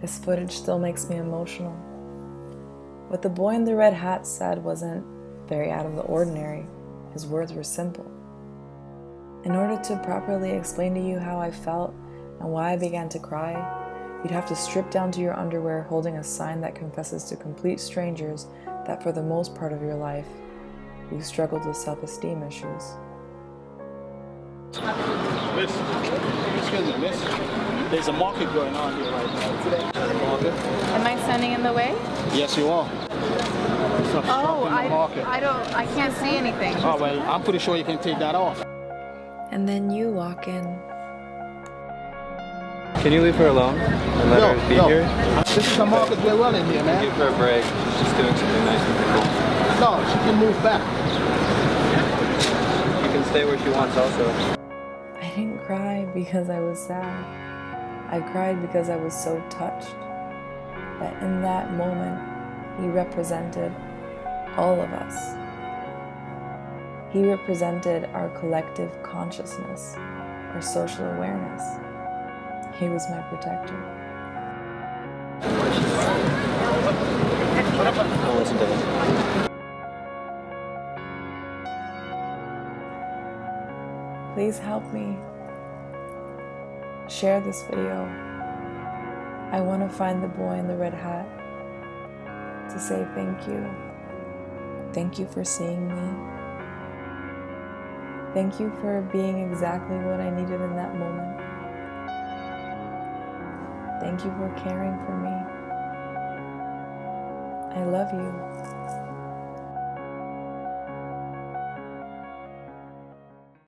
This footage still makes me emotional. What the boy in the red hat said wasn't very out of the ordinary. His words were simple. In order to properly explain to you how I felt and why I began to cry, you'd have to strip down to your underwear holding a sign that confesses to complete strangers that for the most part of your life, you struggled with self esteem issues. Miss, miss. There's a market going on here right now. Today, market. Am I standing in the way? Yes, you are. It's obstructing Oh, the I, market. I don't, I can't see anything. Oh, well, I'm pretty sure you can take that off. And then you walk in. Can you leave her alone and let Yo, her be yo. here? This is a market we're running here, man. Give her a break. She's doing something nice and cool. No, she can move back. She can stay where she wants also. I didn't cry because I was sad. I cried because I was so touched that in that moment, he represented all of us. He represented our collective consciousness, our social awareness. He was my protector. Please help me share this video. I want to find the boy in the red hat to say thank you. Thank you for seeing me. Thank you for being exactly what I needed in that moment. Thank you for caring for me. I love you.